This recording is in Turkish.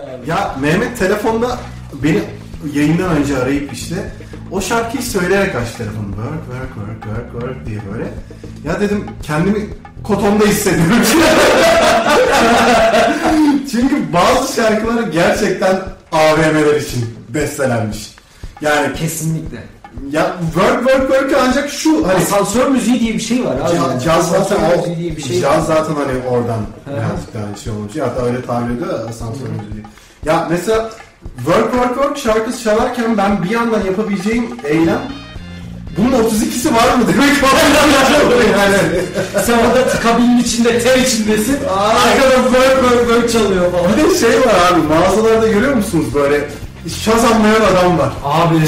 abi. Ya Mehmet telefonda beni yayından önce arayıp işte o şarkıyı söyleyerek açtı telefonu. Work, work, work, work, work diye böyle. Ya dedim kendimi kotonda hissediyorum. Çünkü bazı şarkılar gerçekten AVM'ler için bestelenmiş. Yani Kesinlikle. Ya work work work ancak şu hani Asansör müziği diye bir şey var abi. Ca- caz zaten o, diye bir şey var. caz zaten hani oradan birazcık daha şey olmuş. Hatta öyle tabir ediyor ya, asansör müziği. Ya mesela Work Work Work şarkısı çalarken ben bir yandan yapabileceğim eylem bunun 32'si var mı demek falan yani. Sen orada kabinin içinde, ter içindesin. Arkada work work work çalıyor falan. Bir de şey var abi mağazalarda görüyor musunuz böyle şazamlayan adam var. Abi.